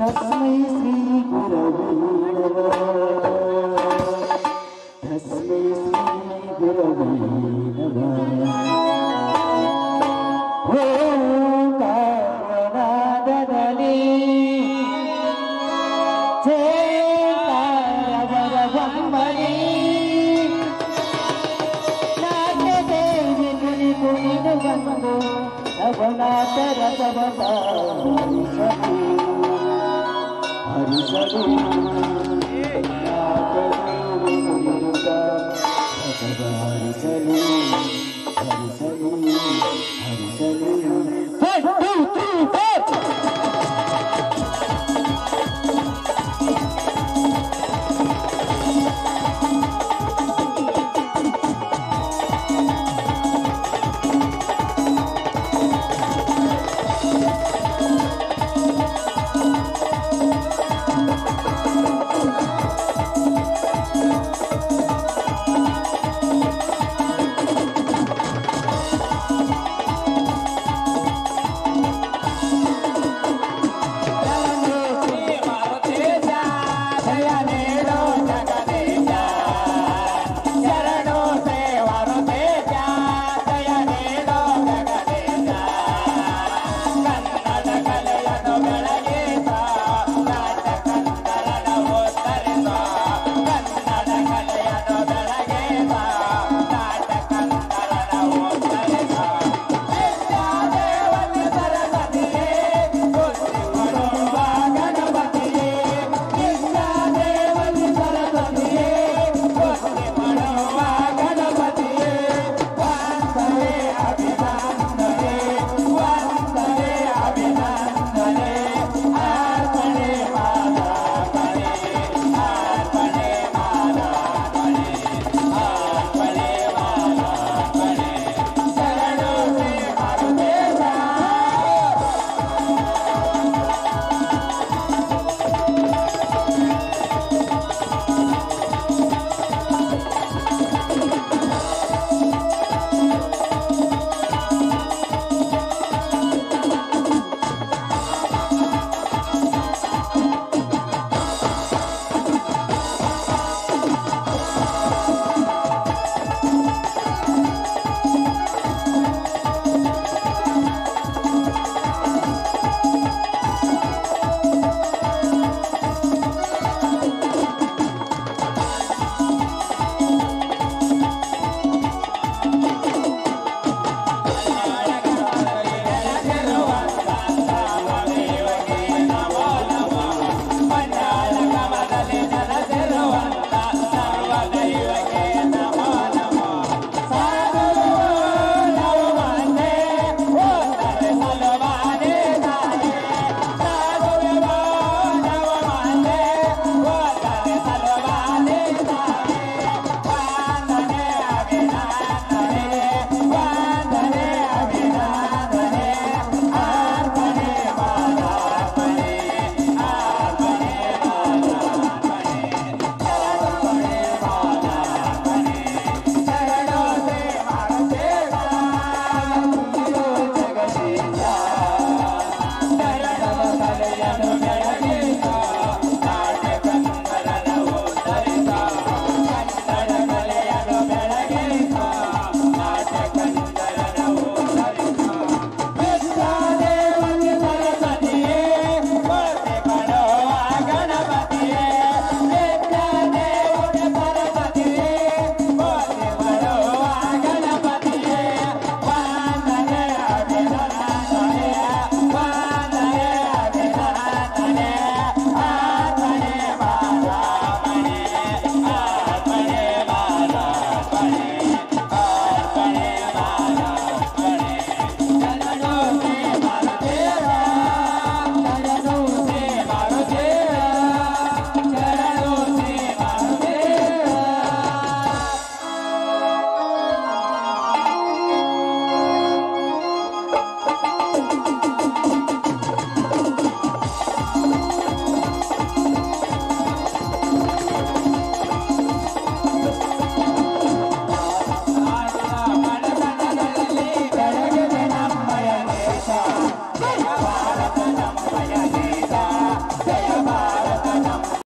तस्मै श्री गुरवे नमः तस्मै श्री गुरवे नमः Jesus.